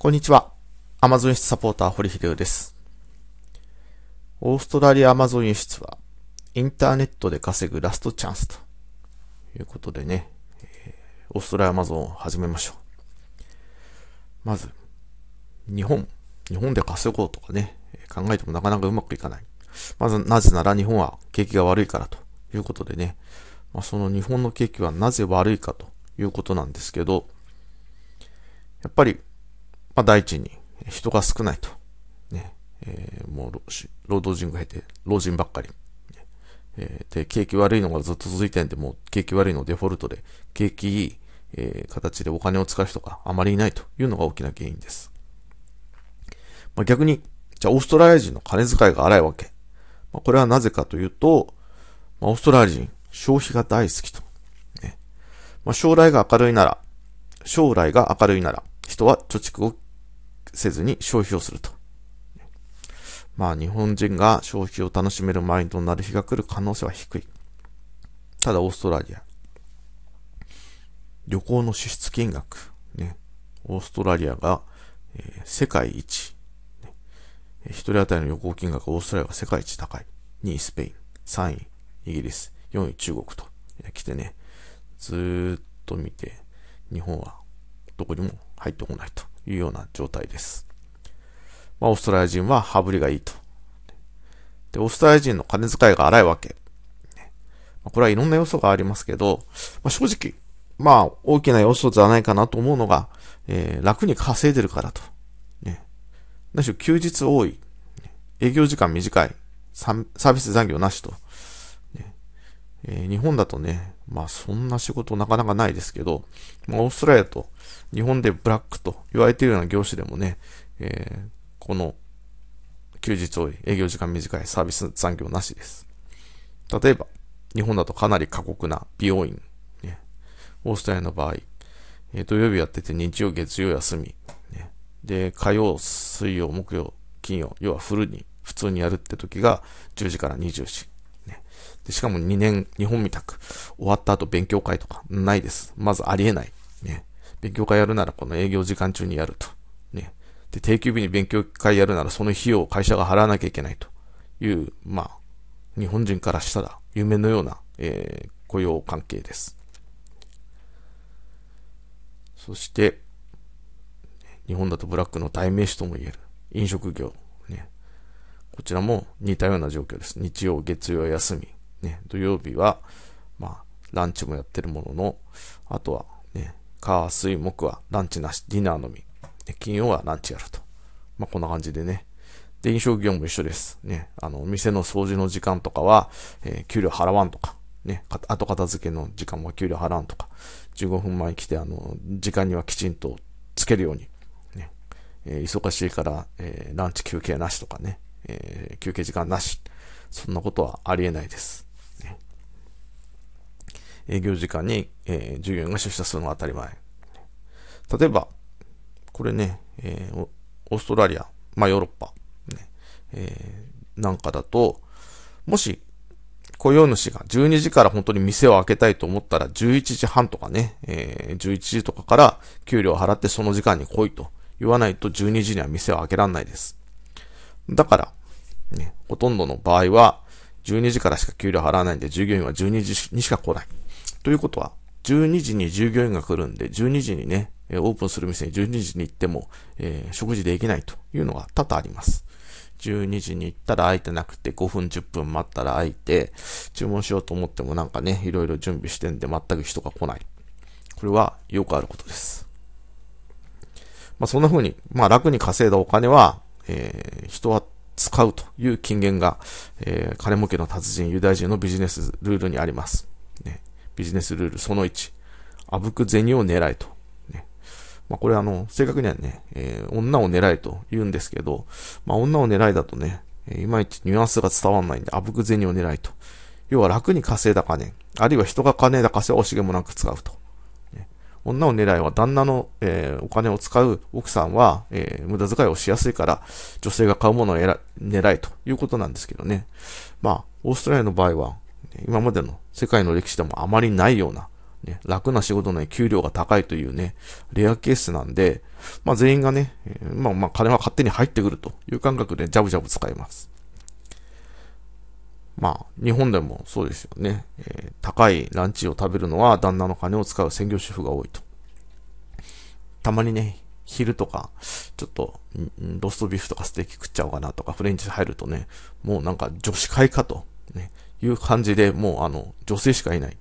こんにちは。アマゾン輸出サポーター、堀秀夫です。オーストラリアアマゾン輸出は、インターネットで稼ぐラストチャンスということでね、オーストラリアアマゾンを始めましょう。まず、日本。日本で稼ごうとかね、考えてもなかなかうまくいかない。まず、なぜなら日本は景気が悪いからということでね、まあ、その日本の景気はなぜ悪いかということなんですけど、やっぱりまあ、第一に人が少ないと。ね。えー、もう、労働人が減って、老人ばっかり。えー、で、景気悪いのがずっと続いてんで、もう景気悪いのデフォルトで、景気いい、えー、形でお金を使う人があまりいないというのが大きな原因です。まあ、逆に、じゃあオーストラリア人の金遣いが荒いわけ。まあ、これはなぜかというと、まあ、オーストラリア人、消費が大好きと。ねまあ、将来が明るいなら、将来が明るいなら、人は貯蓄をせずに消費をすると。まあ日本人が消費を楽しめるマインドになる日が来る可能性は低い。ただオーストラリア。旅行の支出金額。ね。オーストラリアが、えー、世界一。ね、一人当たりの旅行金額オーストラリアが世界一高い。2位スペイン。3位イギリス。4位中国と来てね。ずーっと見て、日本はどこにも入ってこないと。いうような状態です。まあ、オーストラリア人は羽振りがいいと。で、オーストラリア人の金遣いが荒いわけ。これはいろんな要素がありますけど、まあ、正直、まあ、大きな要素じゃないかなと思うのが、えー、楽に稼いでるからと。ね。何しろ休日多い。営業時間短い。サービス残業なしと。えー、日本だとね、まあそんな仕事なかなかないですけど、まあオーストラリアと日本でブラックと言われているような業種でもね、えー、この休日多い、営業時間短いサービス残業なしです。例えば、日本だとかなり過酷な美容院、ね、オーストラリアの場合、えー、土曜日やってて日曜、月曜休み、ね、で、火曜、水曜、木曜、金曜、要はフルに、普通にやるって時が10時から20時。ね、でしかも2年、日本みたく、終わった後勉強会とかないです。まずありえない。ね、勉強会やるならこの営業時間中にやると。ね。で、定休日に勉強会やるならその費用を会社が払わなきゃいけないという、まあ、日本人からしたら夢のような、えー、雇用関係です。そして、日本だとブラックの代名詞とも言える飲食業。ちらも似たような状況です。日曜、月曜休み。ね。土曜日は、まあ、ランチもやってるものの、あとはね、火、水、木はランチなし、ディナーのみ。金曜はランチやると。まあ、こんな感じでね。で、飲食業も一緒です。ね。あの、店の掃除の時間とかは、えー、給料払わんとか。ね。後片付けの時間も給料払わんとか。15分前に来て、あの、時間にはきちんとつけるように。ね。えー、忙しいから、えー、ランチ休憩なしとかね。えー、休憩時間なし。そんなことはありえないです。営業時間に、えー、従業員が出社するのが当たり前。例えば、これね、えー、オーストラリア、まあヨーロッパ、ね、えー、なんかだと、もし、雇用主が12時から本当に店を開けたいと思ったら11時半とかね、えー、11時とかから給料を払ってその時間に来いと言わないと12時には店を開けられないです。だから、ね、ほとんどの場合は12時からしか給料払わないんで従業員は12時にしか来ない。ということは、12時に従業員が来るんで、12時にね、オープンする店に12時に行っても、えー、食事できないというのが多々あります。12時に行ったら空いてなくて5分10分待ったら空いて、注文しようと思ってもなんかね、いろいろ準備してんで全く人が来ない。これはよくあることです。まあそんな風に、まあ楽に稼いだお金は、えー、人は使うという金言が、えー、金儲けの達人ユダヤ人のビジネスルールにあります。ね、ビジネスルールその1、あぶく銭を狙いと。ね、まあ、これあの、正確にはね、えー、女を狙いと言うんですけど、まあ、女を狙いだとね、いまいちニュアンスが伝わんないんで、あぶく銭を狙いと。要は楽に稼いだ金、あるいは人が金だ稼いは惜しげもなく使うと。女を狙いは旦那の、えー、お金を使う奥さんは、えー、無駄遣いをしやすいから、女性が買うものを狙いということなんですけどね。まあ、オーストラリアの場合は、今までの世界の歴史でもあまりないような、ね、楽な仕事の給料が高いというね、レアケースなんで、まあ全員がね、まあまあ金は勝手に入ってくるという感覚でジャブジャブ使います。まあ、日本でもそうですよね。えー、高いランチを食べるのは旦那の金を使う専業主婦が多いと。たまにね、昼とか、ちょっと、ロストビーフとかステーキ食っちゃおうかなとか、フレンチ入るとね、もうなんか女子会かと、ね、いう感じで、もうあの、女性しかいない。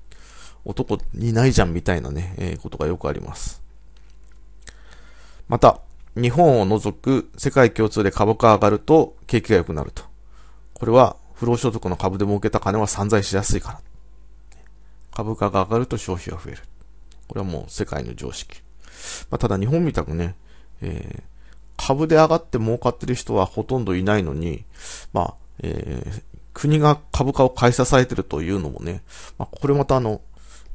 男いないじゃんみたいなね、えー、ことがよくあります。また、日本を除く世界共通で株価上がると景気が良くなると。これは不労所得の株で儲けた金は散財しやすいから。株価が上がると消費が増える。これはもう世界の常識。まあ、ただ日本みたくね、えー、株で上がって儲かってる人はほとんどいないのに、まあ、えー、国が株価を買い支えてるというのもね、まあ、これまたあの、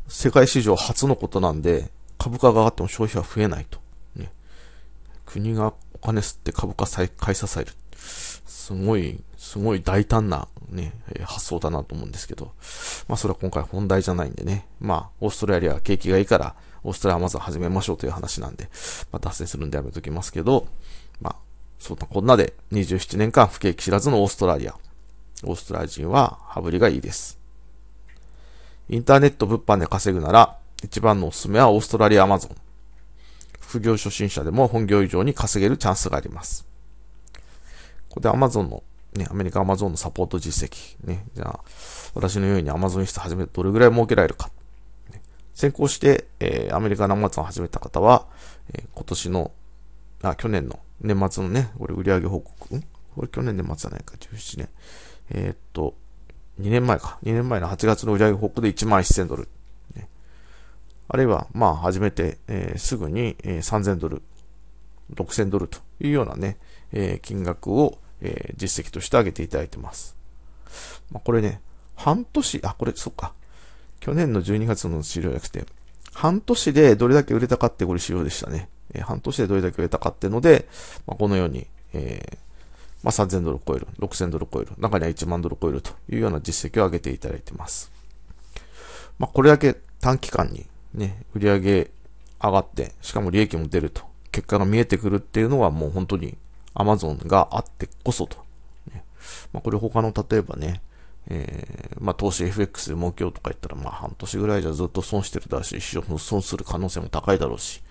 世界史上初のことなんで、株価が上がっても消費は増えないと。ね、国がお金吸って株価買い支える。すごい、すごい大胆なねえ、発想だなと思うんですけど、まあそれは今回本題じゃないんでね、まあオーストラリアは景気がいいから、オーストラリアまずは始めましょうという話なんで、まあ脱線するんでやめときますけど、まあ、そんなこんなで27年間不景気知らずのオーストラリア。オーストラリア人は羽振りがいいです。インターネット物販で稼ぐなら、一番のおすすめはオーストラリアアマゾン。副業初心者でも本業以上に稼げるチャンスがあります。ここで Amazon の、ね、アメリカ Amazon のサポート実績、ね、じゃあ、私のように Amazon 室始めてどれぐらい儲けられるか。ね、先行して、えー、アメリカの Amazon を始めた方は、えー、今年の、あ、去年の年末のね、これ売上報告、ん？これ去年年末じゃないか、17年。えー、っと、2年前か。2年前の8月の売上報告で1万1000ドル。ね、あるいは、まあ、初めて、えー、すぐに、えー、3000ドル、6000ドルというようなね、えー、金額を、えー、実績として挙げていただいてます。まあ、これね、半年、あ、これ、そっか。去年の12月の資料じゃなくて、半年でどれだけ売れたかってこれ資料でしたね。えー、半年でどれだけ売れたかっていうので、まあ、このように、えー、まあ、3000ドル超える、6000ドル超える、中には1万ドル超えるというような実績を上げていただいてます。まあ、これだけ短期間にね、売上げ上がって、しかも利益も出ると、結果が見えてくるっていうのはもう本当にアマゾンがあってこそと。ね、まあ、これ他の例えばね、えー、まあ、投資 FX で儲けようとか言ったら、まあ、半年ぐらいじゃずっと損してるだし、市場損する可能性も高いだろうし、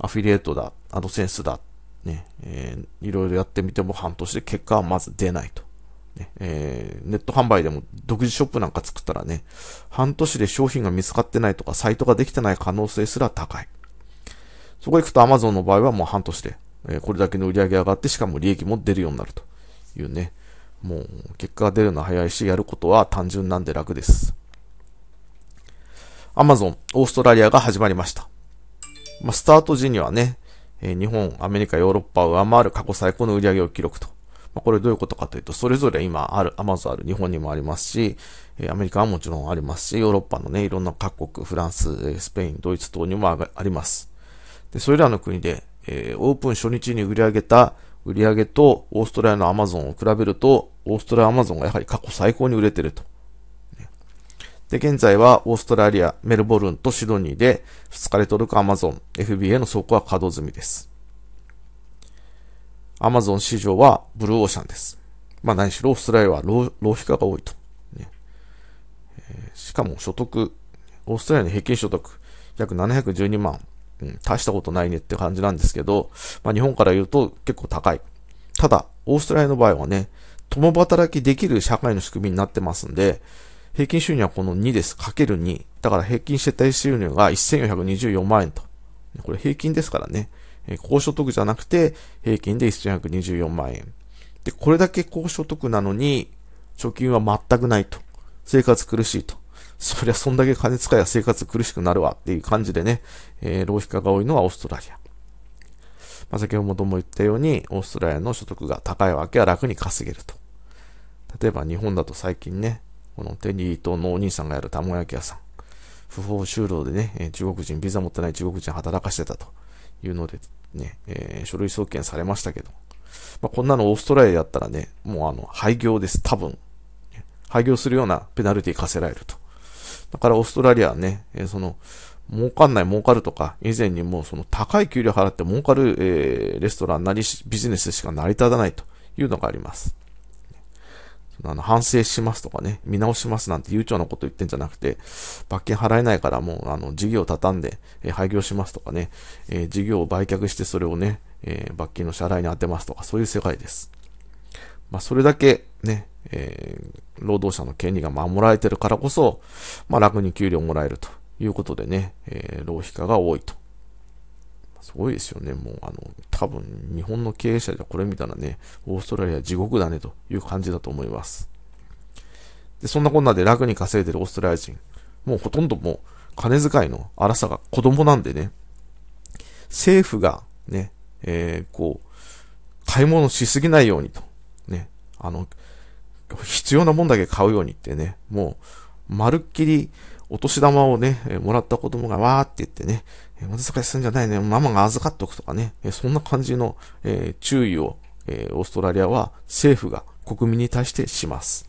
アフィリエイトだ、アドセンスだ、ね、えー、いろいろやってみても半年で結果はまず出ないと。ね、えー、ネット販売でも独自ショップなんか作ったらね、半年で商品が見つかってないとか、サイトができてない可能性すら高い。そこ行くと Amazon の場合はもう半年でえこれだけの売り上げ上がって、しかも利益も出るようになるというね。もう、結果が出るのは早いし、やることは単純なんで楽です。アマゾン、オーストラリアが始まりました。まあ、スタート時にはね、え、日本、アメリカ、ヨーロッパを上回る過去最高の売り上げを記録と。まあ、これどういうことかというと、それぞれ今ある、アマゾンある日本にもありますし、え、アメリカはもちろんありますし、ヨーロッパのね、いろんな各国、フランス、スペイン、ドイツ等にもあります。で、それらの国で、えー、オープン初日に売り上げた売り上げとオーストラリアのアマゾンを比べると、オーストラリアアマゾンがやはり過去最高に売れてると。で、現在はオーストラリア、メルボルンとシドニーで2日で届くアマゾン、FBA の倉庫は稼働済みです。アマゾン市場はブルーオーシャンです。まあ何しろオーストラリアは浪費家が多いと、え、しかも所得、オーストラリアの平均所得約712万うん、大したことないねって感じなんですけど、まあ日本から言うと結構高い。ただ、オーストラリアの場合はね、共働きできる社会の仕組みになってますんで、平均収入はこの2です。かける2。だから平均世帯収入が1424万円と。これ平均ですからね。高所得じゃなくて、平均で1424万円。で、これだけ高所得なのに、貯金は全くないと。生活苦しいと。そりゃそんだけ金使いは生活苦しくなるわっていう感じでね、えー、浪費家が多いのはオーストラリア。まあ、先ほども言ったように、オーストラリアの所得が高いわけは楽に稼げると。例えば日本だと最近ね、このテリーとのお兄さんがやる卵焼き屋さん。不法就労でね、中国人、ビザ持ってない中国人働かしてたというのでね、えー、書類送検されましたけど。まあ、こんなのオーストラリアだったらね、もうあの、廃業です、多分。廃業するようなペナルティ課せられると。だからオーストラリアはね、え、その、儲かんない儲かるとか、以前にもその高い給料払って儲かる、えー、レストランなりビジネスしか成り立たないというのがあります。あの、反省しますとかね、見直しますなんて悠長なこと言ってんじゃなくて、罰金払えないからもう、あの、事業を畳んで、えー、廃業しますとかね、えー、事業を売却してそれをね、えー、罰金の支払いに当てますとか、そういう世界です。まあ、それだけね、えー、労働者の権利が守られてるからこそ、まあ、楽に給料もらえるということでね、えー、浪費家が多いと。すごいですよね。もう、あの、多分、日本の経営者でこれ見たらね、オーストラリア地獄だねという感じだと思います。で、そんなこんなで楽に稼いでるオーストラリア人、もうほとんどもう、金遣いの荒さが子供なんでね、政府がね、えー、こう、買い物しすぎないようにと、ね、あの、必要なもんだけ買うようにってね、もう、まるっきり、お年玉をね、もらった子供がわーって言ってね、まずかすんじゃないね、ママが預かっとくとかね、そんな感じの、えー、注意を、えー、オーストラリアは政府が国民に対してします。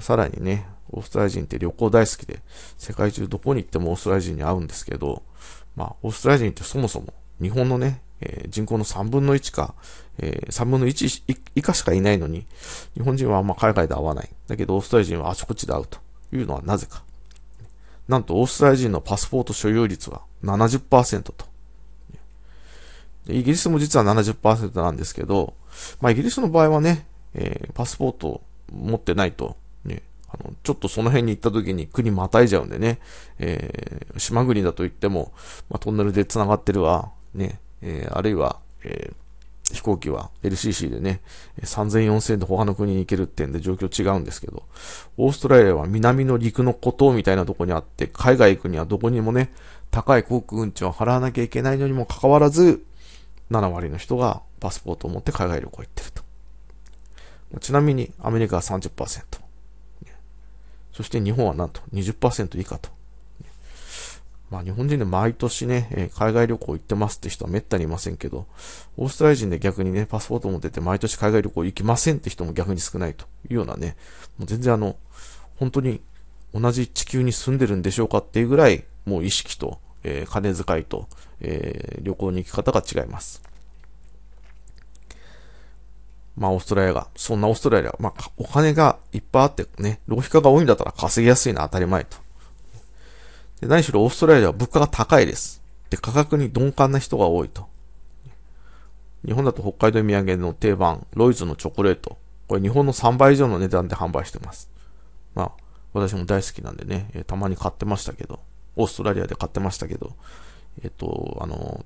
さらにね、オーストラリア人って旅行大好きで、世界中どこに行ってもオーストラリア人に会うんですけど、まあ、オーストラリア人ってそもそも日本のね、えー、人口の3分の1か、えー、3分の1以下しかいないのに、日本人はあんま海外で会わない。だけどオーストラリア人はあちこちで会うというのはなぜか。なんとオーストラリア人のパスポート所有率は70%と。イギリスも実は70%なんですけど、まあイギリスの場合はね、えー、パスポート持ってないと、ね、あの、ちょっとその辺に行った時に国またいじゃうんでね、えー、島国だと言っても、まあトンネルで繋がってるわ、ね、えー、あるいは、えー飛行機は LCC でね、3000、4000で他の国に行けるってんで状況違うんですけど、オーストラリアは南の陸の孤島みたいなとこにあって、海外行くにはどこにもね、高い航空運賃を払わなきゃいけないのにもかかわらず、7割の人がパスポートを持って海外旅行行ってると。ちなみにアメリカは30%。そして日本はなんと20%以下と。まあ日本人で毎年ね、海外旅行行ってますって人はめったにいませんけど、オーストラリア人で逆にね、パスポート持ってて毎年海外旅行行きませんって人も逆に少ないというようなね、もう全然あの、本当に同じ地球に住んでるんでしょうかっていうぐらい、もう意識と、えー、金遣いと、えー、旅行に行き方が違います。まあ、オーストラリアが、そんなオーストラリア、まあ、お金がいっぱいあってね、浪費家が多いんだったら稼ぎやすいのは当たり前と。で何しろオーストラリアは物価が高いです。で、価格に鈍感な人が多いと。日本だと北海道土産の定番、ロイズのチョコレート。これ日本の3倍以上の値段で販売してます。まあ、私も大好きなんでね、えー、たまに買ってましたけど、オーストラリアで買ってましたけど、えっ、ー、と、あの、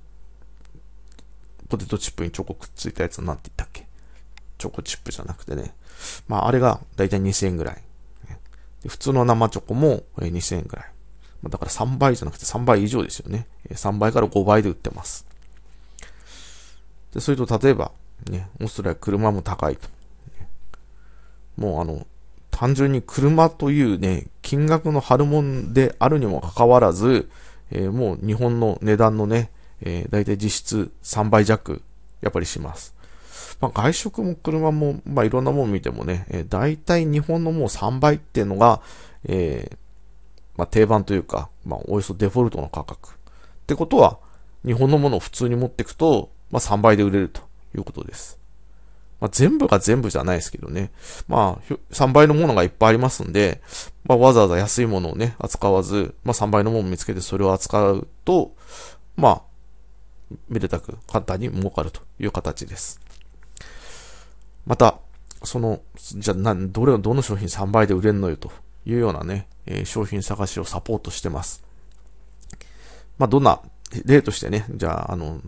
ポテトチップにチョコくっついたやつなんて言ったっけ？チョコチップじゃなくてね。まあ、あれがだいたい2000円ぐらい。普通の生チョコも2000円ぐらい。だから3倍じゃなくて3倍以上ですよね。3倍から5倍で売ってます。で、それと例えば、ね、オーストラリア車も高いと。もうあの、単純に車というね、金額の張るもんであるにもかかわらず、えー、もう日本の値段のね、えー、大体実質3倍弱、やっぱりします。まあ、外食も車も、まあ、いろんなもの見てもね、えー、大体日本のもう3倍っていうのが、えー、まあ、定番というか、まあ、およそデフォルトの価格。ってことは、日本のものを普通に持っていくと、まあ、3倍で売れるということです。まあ、全部が全部じゃないですけどね。まあ、3倍のものがいっぱいありますんで、まあ、わざわざ安いものをね、扱わず、まあ、3倍のものを見つけてそれを扱うと、まあ、めでたく簡単に儲かるという形です。また、その、じゃあ、どれを、どの商品3倍で売れるのよというようなね、え、商品探しをサポートしてます。まあ、どんな、例としてね、じゃあ、あの、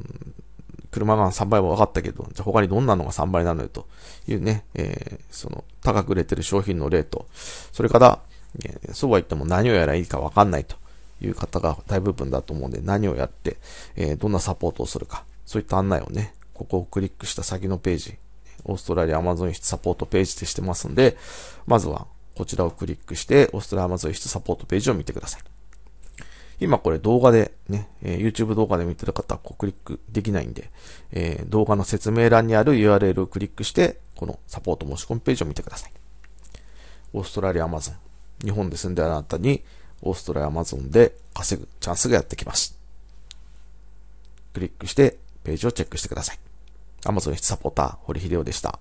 車が3倍は分かったけど、じゃあ他にどんなのが3倍なのよというね、えー、その、高く売れてる商品の例と、それから、えー、そうは言っても何をやらいいか分かんないという方が大部分だと思うんで、何をやって、えー、どんなサポートをするか、そういった案内をね、ここをクリックした先のページ、オーストラリアアマゾン室サポートページでしてますんで、まずはこちらをクリックして、オーストラリアマゾン室サポートページを見てください。今これ動画でね、え、YouTube 動画で見てる方はこうクリックできないんで、えー、動画の説明欄にある URL をクリックして、このサポート申し込みページを見てください。オーストラリアアマゾン。日本で住んであなたに、オーストラリアアマゾンで稼ぐチャンスがやってきます。クリックして、ページをチェックしてください。Amazon サポーター、堀秀夫でした。